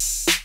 you